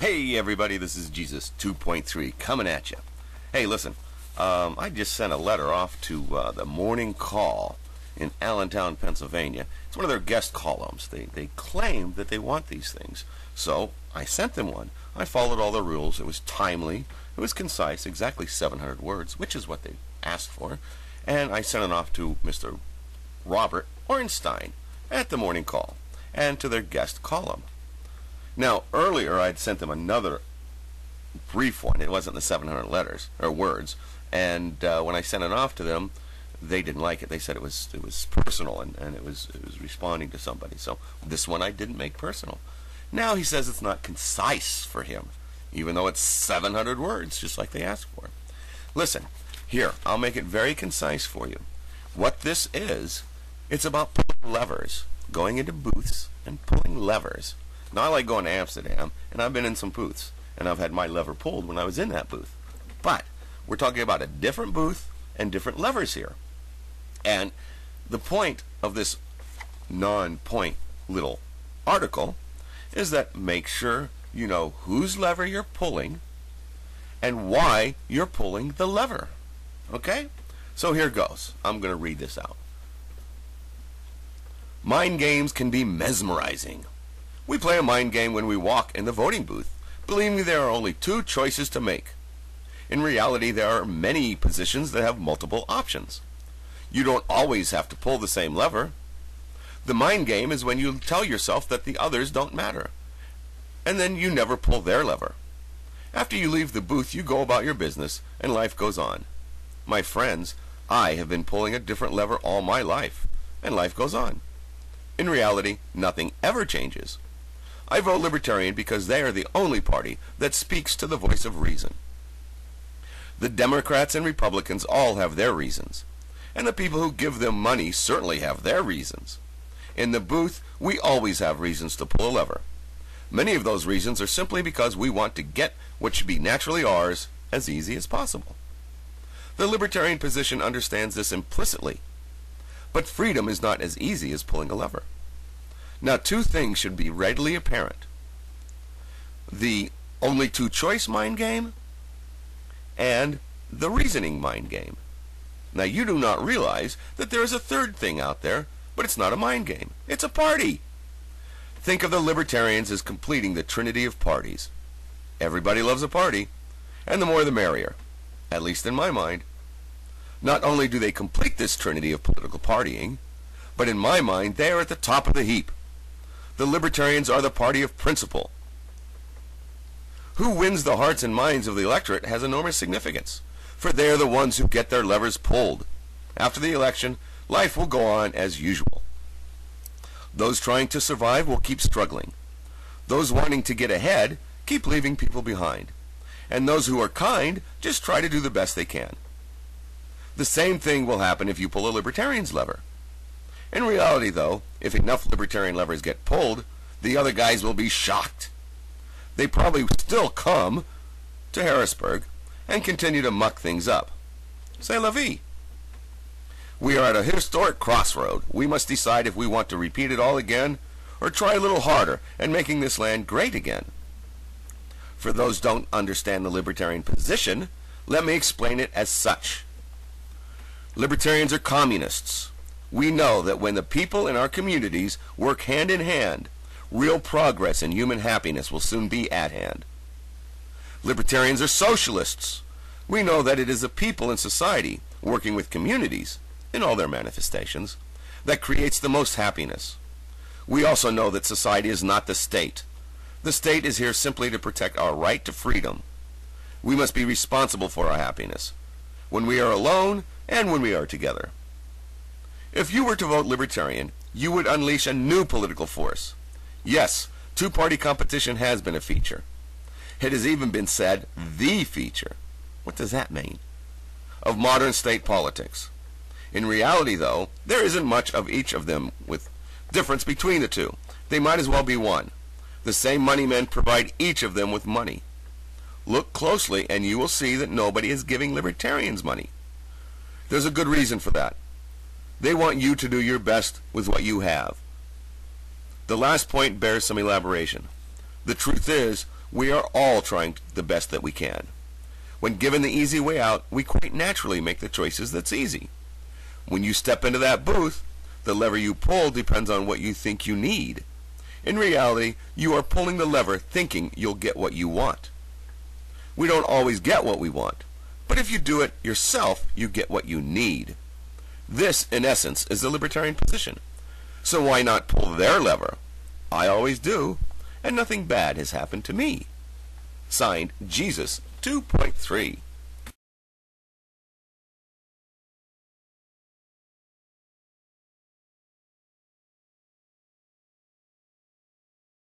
Hey, everybody, this is Jesus 2.3 coming at you. Hey, listen, um, I just sent a letter off to uh, the Morning Call in Allentown, Pennsylvania. It's one of their guest columns. They, they claim that they want these things. So I sent them one. I followed all the rules. It was timely, it was concise, exactly 700 words, which is what they asked for. And I sent it off to Mr. Robert Orenstein at the Morning Call and to their guest column. Now, earlier I'd sent them another brief one. It wasn't the 700 letters or words. And uh, when I sent it off to them, they didn't like it. They said it was it was personal and, and it was it was responding to somebody. So this one I didn't make personal. Now he says it's not concise for him, even though it's 700 words, just like they asked for. Listen, here I'll make it very concise for you. What this is, it's about pulling levers, going into booths and pulling levers. Now, I like going to Amsterdam, and I've been in some booths, and I've had my lever pulled when I was in that booth. But we're talking about a different booth and different levers here. And the point of this non-point little article is that make sure you know whose lever you're pulling and why you're pulling the lever. Okay? So here goes. I'm going to read this out. Mind games can be mesmerizing. We play a mind game when we walk in the voting booth, believing there are only two choices to make. In reality, there are many positions that have multiple options. You don't always have to pull the same lever. The mind game is when you tell yourself that the others don't matter, and then you never pull their lever. After you leave the booth, you go about your business, and life goes on. My friends, I have been pulling a different lever all my life, and life goes on. In reality, nothing ever changes. I vote Libertarian because they are the only party that speaks to the voice of reason. The Democrats and Republicans all have their reasons, and the people who give them money certainly have their reasons. In the booth, we always have reasons to pull a lever. Many of those reasons are simply because we want to get what should be naturally ours as easy as possible. The libertarian position understands this implicitly, but freedom is not as easy as pulling a lever. Now, two things should be readily apparent. The only two choice mind game and the reasoning mind game. Now, you do not realize that there is a third thing out there, but it's not a mind game. It's a party. Think of the libertarians as completing the trinity of parties. Everybody loves a party, and the more the merrier, at least in my mind. Not only do they complete this trinity of political partying, but in my mind they are at the top of the heap. The libertarians are the party of principle. Who wins the hearts and minds of the electorate has enormous significance, for they are the ones who get their levers pulled. After the election, life will go on as usual. Those trying to survive will keep struggling. Those wanting to get ahead keep leaving people behind. And those who are kind just try to do the best they can. The same thing will happen if you pull a libertarian's lever. In reality, though, if enough libertarian levers get pulled, the other guys will be shocked. They probably still come to Harrisburg and continue to muck things up. Say la vie. We are at a historic crossroad. We must decide if we want to repeat it all again or try a little harder and making this land great again. For those don't understand the libertarian position, let me explain it as such. Libertarians are communists. We know that when the people in our communities work hand in hand, real progress and human happiness will soon be at hand. Libertarians are socialists. We know that it is the people in society, working with communities, in all their manifestations, that creates the most happiness. We also know that society is not the state. The state is here simply to protect our right to freedom. We must be responsible for our happiness, when we are alone and when we are together. If you were to vote Libertarian, you would unleash a new political force. Yes, two-party competition has been a feature. It has even been said the feature. What does that mean? Of modern state politics. In reality, though, there isn't much of each of them with difference between the two. They might as well be one. The same money men provide each of them with money. Look closely and you will see that nobody is giving libertarians money. There's a good reason for that. They want you to do your best with what you have. The last point bears some elaboration. The truth is, We are all trying the best that we can. When given the easy way out, we quite naturally make the choices that's easy. When you step into that booth, the lever you pull depends on what you think you need. In reality, you are pulling the lever thinking you'll get what you want. We don't always get what we want, but if you do it yourself, you get what you need. This, in essence, is the libertarian position. So why not pull their lever? I always do, and nothing bad has happened to me. Signed, Jesus 2.3.